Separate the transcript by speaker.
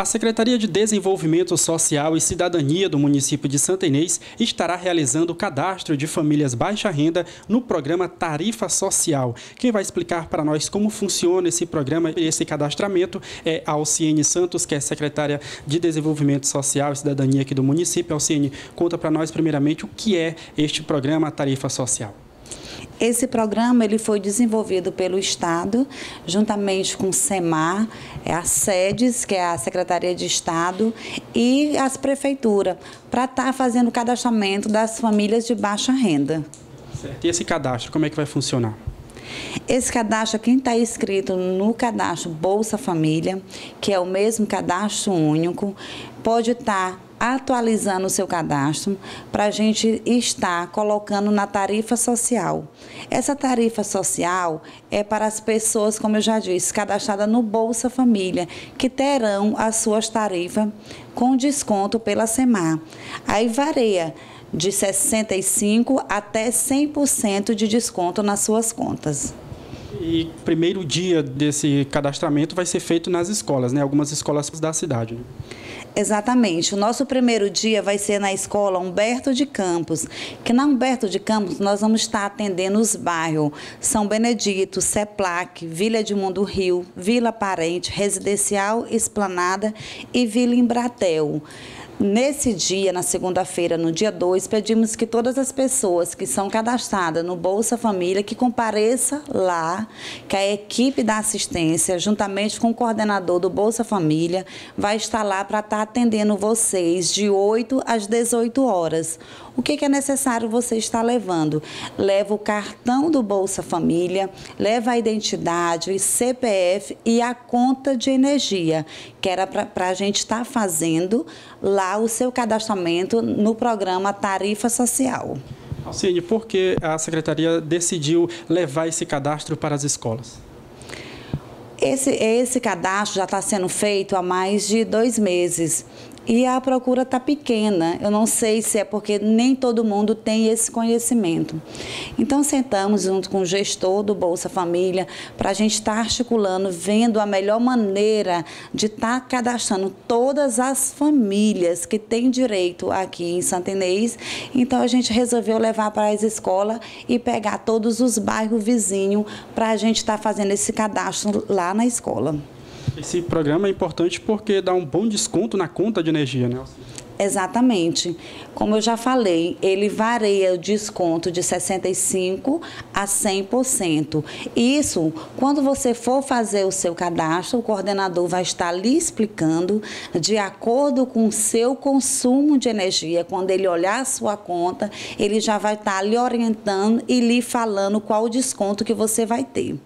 Speaker 1: A Secretaria de Desenvolvimento Social e Cidadania do município de Santa Inês estará realizando o cadastro de famílias baixa renda no programa Tarifa Social. Quem vai explicar para nós como funciona esse programa e esse cadastramento é a Alciene Santos, que é secretária de Desenvolvimento Social e Cidadania aqui do município. Alciene, conta para nós primeiramente o que é este programa Tarifa Social.
Speaker 2: Esse programa ele foi desenvolvido pelo Estado, juntamente com o SEMAR, é a SEDES, que é a Secretaria de Estado, e as prefeituras, para estar tá fazendo o cadastramento das famílias de baixa renda.
Speaker 1: Certo. E esse cadastro, como é que vai funcionar?
Speaker 2: Esse cadastro, quem está inscrito no cadastro Bolsa Família, que é o mesmo cadastro único, pode estar tá atualizando o seu cadastro para a gente estar colocando na tarifa social. Essa tarifa social é para as pessoas, como eu já disse, cadastradas no Bolsa Família, que terão as suas tarifas com desconto pela SEMAR. Aí varia de 65% até 100% de desconto nas suas contas.
Speaker 1: E primeiro dia desse cadastramento vai ser feito nas escolas, né? Algumas escolas da cidade. Né?
Speaker 2: Exatamente. O nosso primeiro dia vai ser na escola Humberto de Campos, que na Humberto de Campos nós vamos estar atendendo os bairros São Benedito, Seplac, Vila de Mundo Rio, Vila Parente, Residencial Esplanada e Vila Embratel. Nesse dia, na segunda-feira, no dia 2, pedimos que todas as pessoas que são cadastradas no Bolsa Família que compareça lá, que a equipe da assistência, juntamente com o coordenador do Bolsa Família, vai estar lá para estar atendendo vocês de 8 às 18 horas. O que, que é necessário você estar levando? Leva o cartão do Bolsa Família, leva a identidade, CPF e a conta de energia, que era para a gente estar fazendo lá o seu cadastramento no programa Tarifa Social.
Speaker 1: Alcine, por que a Secretaria decidiu levar esse cadastro para as escolas?
Speaker 2: Esse, esse cadastro já está sendo feito há mais de dois meses e a procura está pequena. Eu não sei se é porque nem todo mundo tem esse conhecimento. Então, sentamos junto com o gestor do Bolsa Família para a gente estar tá articulando, vendo a melhor maneira de estar tá cadastrando todas as famílias que têm direito aqui em Santa Inês. Então, a gente resolveu levar para as escolas e pegar todos os bairros vizinhos para a gente estar tá fazendo esse cadastro lá na escola.
Speaker 1: Esse programa é importante porque dá um bom desconto na conta de energia, né?
Speaker 2: Exatamente. Como eu já falei, ele varia o desconto de 65% a 100%. Isso, quando você for fazer o seu cadastro, o coordenador vai estar lhe explicando de acordo com o seu consumo de energia. Quando ele olhar a sua conta, ele já vai estar lhe orientando e lhe falando qual o desconto que você vai ter.